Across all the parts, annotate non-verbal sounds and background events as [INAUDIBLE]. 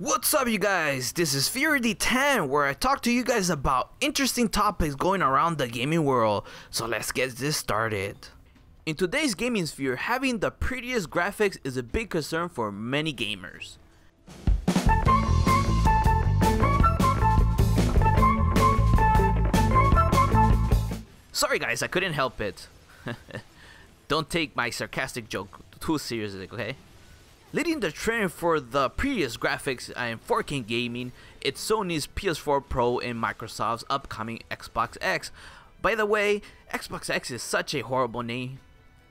What's up you guys, this is Fearad10 where I talk to you guys about interesting topics going around the gaming world, so let's get this started. In today's gaming sphere, having the prettiest graphics is a big concern for many gamers. Sorry guys, I couldn't help it. [LAUGHS] Don't take my sarcastic joke too seriously, okay? Leading the trend for the previous graphics in 4K gaming, it's Sony's PS4 Pro and Microsoft's upcoming Xbox X. By the way, Xbox X is such a horrible name.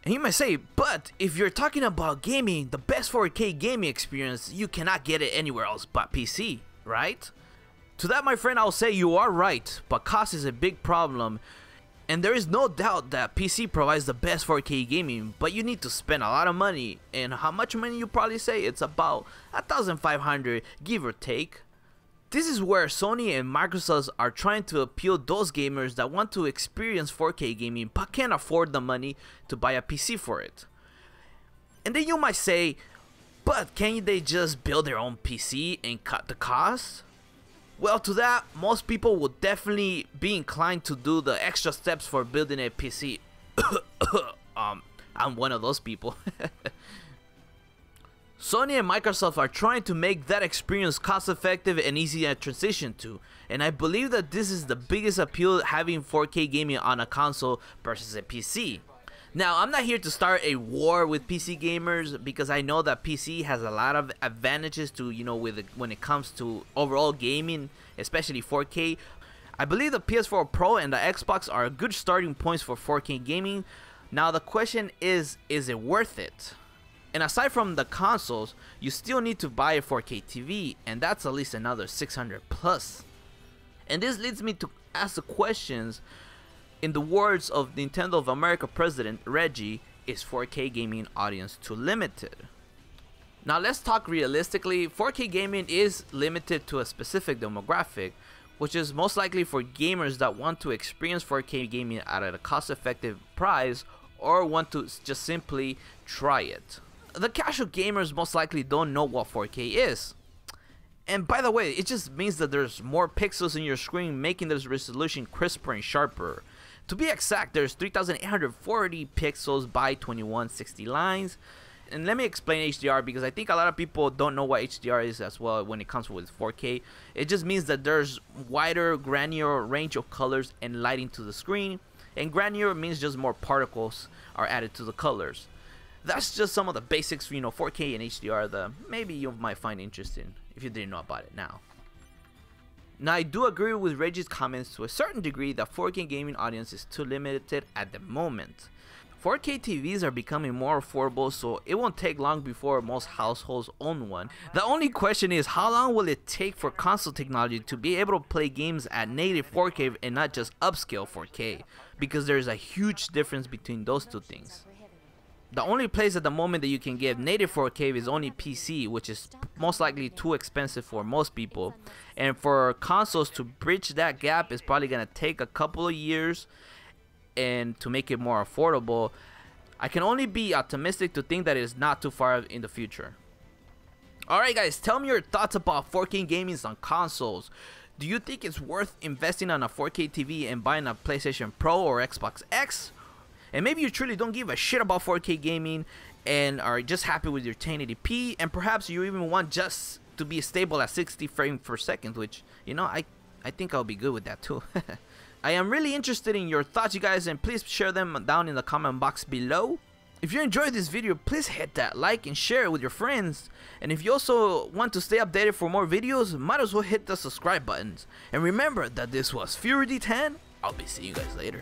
And you might say, but if you're talking about gaming, the best 4K gaming experience, you cannot get it anywhere else but PC, right? To that my friend, I'll say you are right, but cost is a big problem and there is no doubt that PC provides the best 4K gaming, but you need to spend a lot of money. And how much money you probably say? It's about 1500 give or take. This is where Sony and Microsoft are trying to appeal those gamers that want to experience 4K gaming but can't afford the money to buy a PC for it. And then you might say, but can't they just build their own PC and cut the cost? Well, to that, most people would definitely be inclined to do the extra steps for building a PC. [COUGHS] um, I'm one of those people. [LAUGHS] Sony and Microsoft are trying to make that experience cost effective and easy to transition to, and I believe that this is the biggest appeal having 4K gaming on a console versus a PC. Now, I'm not here to start a war with PC gamers because I know that PC has a lot of advantages to, you know, with when it comes to overall gaming, especially 4K. I believe the PS4 Pro and the Xbox are good starting points for 4K gaming. Now, the question is, is it worth it? And aside from the consoles, you still need to buy a 4K TV, and that's at least another 600 plus. And this leads me to ask the questions in the words of Nintendo of America president Reggie, is 4K gaming audience too limited? Now let's talk realistically, 4K gaming is limited to a specific demographic, which is most likely for gamers that want to experience 4K gaming at a cost effective price or want to just simply try it. The casual gamers most likely don't know what 4K is. And by the way, it just means that there's more pixels in your screen making this resolution crisper and sharper. To be exact, there's 3,840 pixels by 2160 lines. And let me explain HDR because I think a lot of people don't know what HDR is as well when it comes with 4K. It just means that there's wider granular range of colors and lighting to the screen. And granular means just more particles are added to the colors. That's just some of the basics, you know, 4K and HDR that maybe you might find interesting if you didn't know about it now. Now I do agree with Reggie's comments to a certain degree that 4K gaming audience is too limited at the moment. 4K TVs are becoming more affordable so it won't take long before most households own one. The only question is how long will it take for console technology to be able to play games at native 4K and not just upscale 4K because there's a huge difference between those two things. The only place at the moment that you can get native 4K is only PC, which is most likely too expensive for most people. And for consoles to bridge that gap is probably going to take a couple of years and to make it more affordable. I can only be optimistic to think that it is not too far in the future. Alright guys, tell me your thoughts about 4K gaming on consoles. Do you think it's worth investing on a 4K TV and buying a PlayStation Pro or Xbox X? And maybe you truly don't give a shit about 4K gaming and are just happy with your 1080p and perhaps you even want just to be stable at 60 frames per second which you know I I think I'll be good with that too. [LAUGHS] I am really interested in your thoughts you guys and please share them down in the comment box below. If you enjoyed this video, please hit that like and share it with your friends. And if you also want to stay updated for more videos, might as well hit the subscribe buttons. And remember that this was Fearad10. I'll be seeing you guys later.